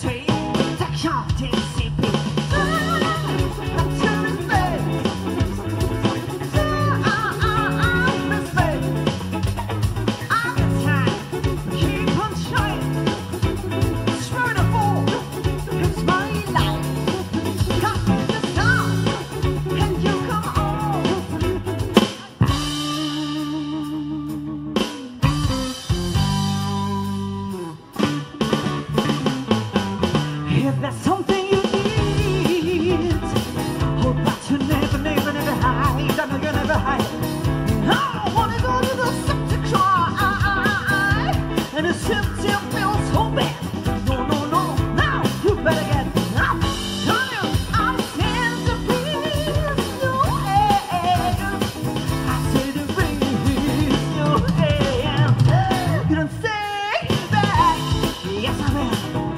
take Yeah.